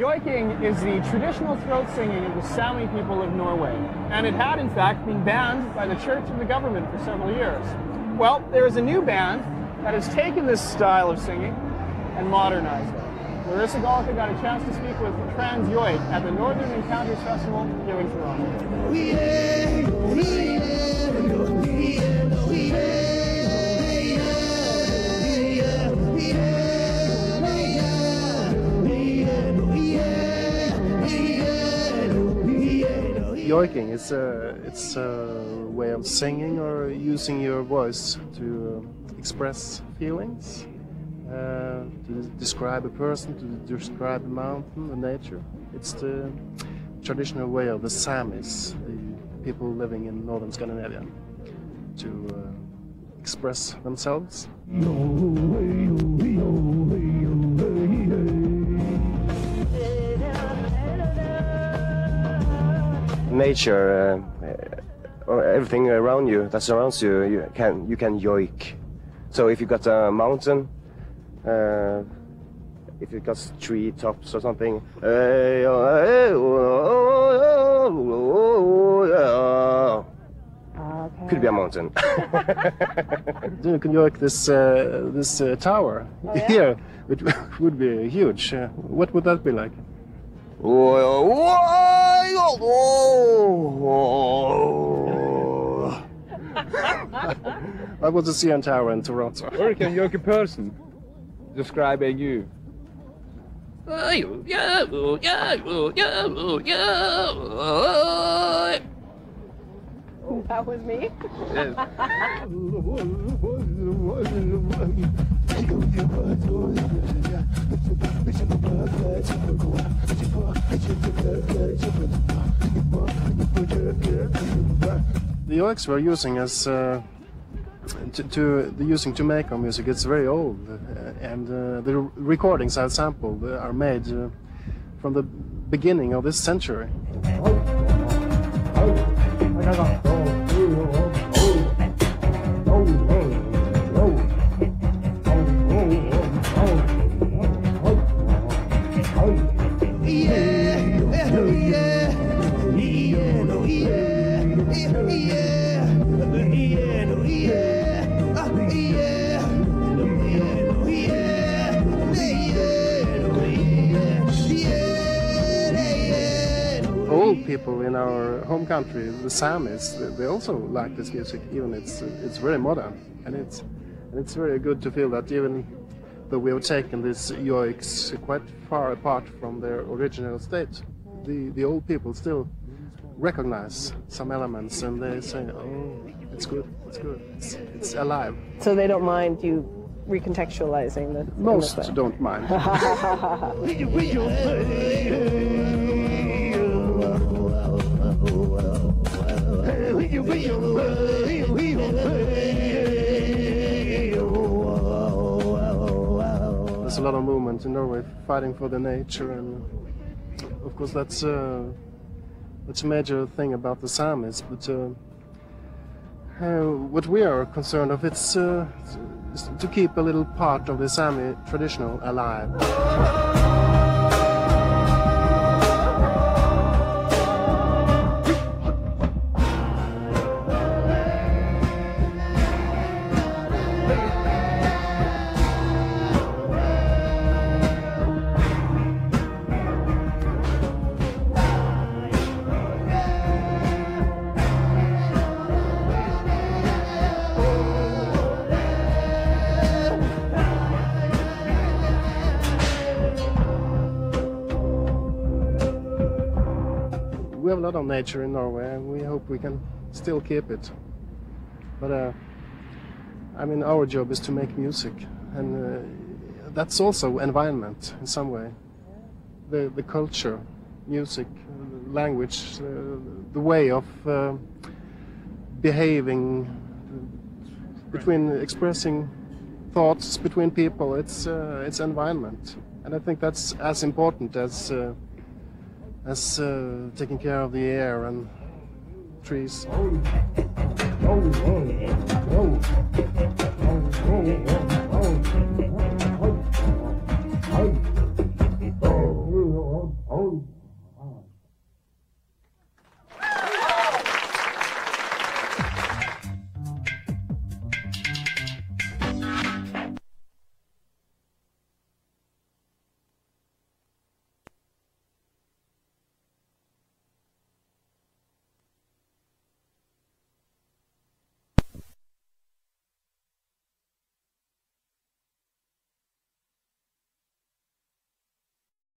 Joiking is the traditional throat singing of the Sami people of Norway, and it had in fact been banned by the church and the government for several years. Well, there is a new band that has taken this style of singing and modernized it. Larissa Golka got a chance to speak with Transjoik at the Northern Encounters Festival here in Toronto. Yoiking, it's a, it's a way of singing or using your voice to express feelings, uh, to describe a person, to describe a mountain, a nature. It's the traditional way of the Samis, the people living in northern Scandinavia, to uh, express themselves. Nature, uh, or everything around you that surrounds you, you can you can yoik. So if you got a mountain, uh, if you got tree tops or something, could be a mountain. You can yoik this uh, this uh, tower here, which would be huge. What would that be like? I was a CN Tower in Toronto. Or can yoik a person describing you. Oh, oh, oh, That was me. The yoiks we're using as uh, to, to the using to make our music. It's very old, uh, and uh, the recordings I've sampled uh, are made uh, from the beginning of this century. People in our home country, the Samis, they- they also like this music. Even it's it's very modern, and it's and it's very good to feel that even though we have taken these yoiks quite far apart from their original state, the the old people still recognize some elements, and they say, "Oh, it's good, it's good, it's, it's alive." So they don't mind you recontextualizing the Most this don't mind. There's a lot of movement in Norway fighting for the nature, and of course that's uh, that's a major thing about the Samis. But uh, uh, what we are concerned of it's uh, is to keep a little part of the Sami traditional alive. We have a lot of nature in Norway, and we hope we can still keep it. But uh, I mean, our job is to make music, and uh, that's also environment in some way. The the culture, music, uh, language, uh, the way of uh, behaving between expressing thoughts between people. It's uh, it's environment, and I think that's as important as. Uh, as uh, taking care of the air and trees. Oh,